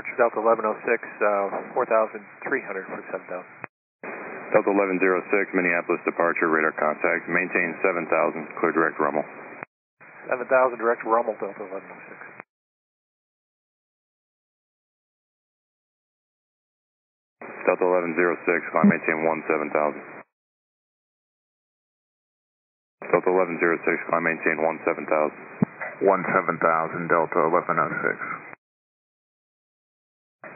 Archer Delta 1106, uh, 4,300 for 7,000. Delta 1106, Minneapolis departure, radar contact. Maintain 7,000, clear direct Rummel. 7,000 direct Rummel Delta 1106. Delta 1106, climb maintain 17000. Delta 1106, climb maintain 17000. 17000 Delta 1106.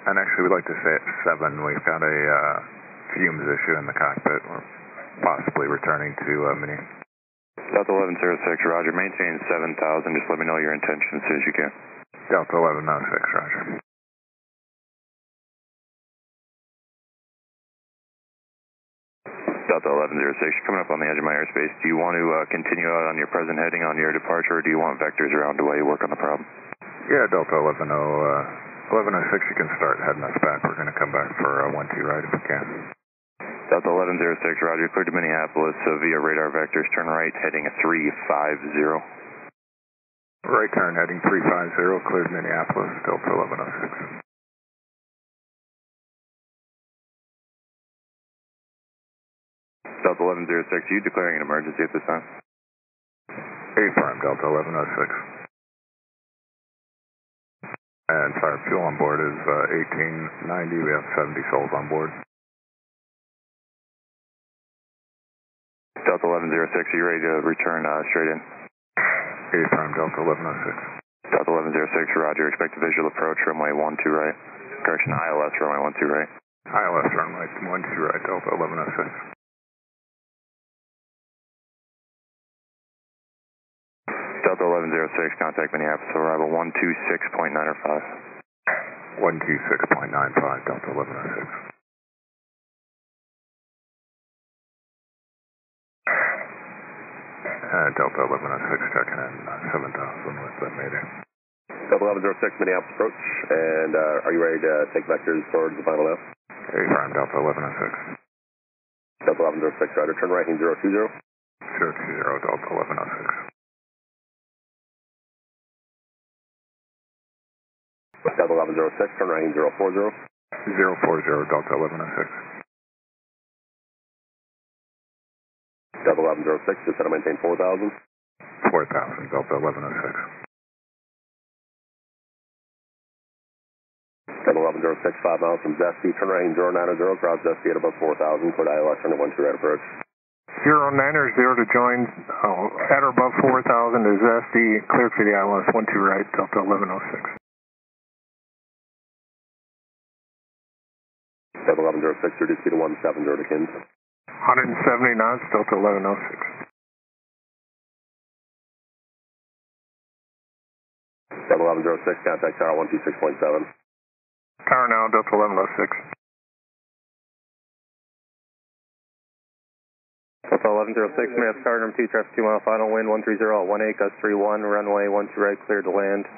And actually, we'd like to say at 7. We've got a uh, fumes issue in the cockpit. We're possibly returning to uh, Mini. Delta 1106, roger. Maintain 7000. Just let me know your intention as soon as you can. Delta 1106, roger. Delta 1106, you're coming up on the edge of my airspace. Do you want to uh, continue out on your present heading on your departure, or do you want vectors around while you work on the problem? Yeah, Delta 11, uh, 1106, you can start heading us back. We're going to come back for a 1-2 right if we can. Delta 1106, roger. Cleared to Minneapolis uh, via radar vectors. Turn right, heading 350. Right turn heading 350, cleared Minneapolis, Delta 1106. Delta 1106, are you declaring an emergency at this time? A Affirm, Delta 1106. And sorry, fuel on board is uh, 1890. We have 70 souls on board. Delta 1106, are you ready to return uh, straight in? Affirm, Delta 1106. Delta 1106, roger. Expect a visual approach, runway 12 right. Correction, ILS, runway 12 right. ILS runway 12 right, Delta 1106. Delta 1106, contact Minneapolis, arrival 126.905. 126.95, Delta 1106. Uh, Delta 1106 checking in uh, 7,000 with the Mayday. Delta 1106, Minneapolis approach, and uh, are you ready to take vectors towards the final F? Affirm, Delta 1106. Delta 1106, roger. Turn right, heading 020. 020, Delta 1106. Delta 1106, turn right, 040. 040, Delta 1106. Delta 1106, just set to maintain 4,000. 4000, Delta 1106. Delta 1106, 5 miles from Zesty, turn right, 090, cross Zesty at above 4,000, clear ILS, runway 12 right approach. Zero niner zero to join oh, at or above 4,000 is SD, cleared for the ILS 12 right, Delta 1106. Delta 1106, reduce speed to 170 to Kins. 170 knots, Delta 1106. Delta 1106, contact tower 126.7. Tower now, oh Delta 1106. Delta 1106, Minneapolis Tower number 2, traffic 2 mile final, wind 130 at 18, gust 31, runway 12 right, clear to land.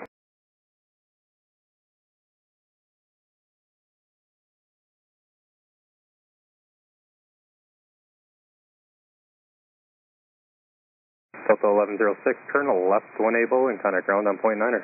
Delta 1106, turn left 1 able and contact ground on point niner.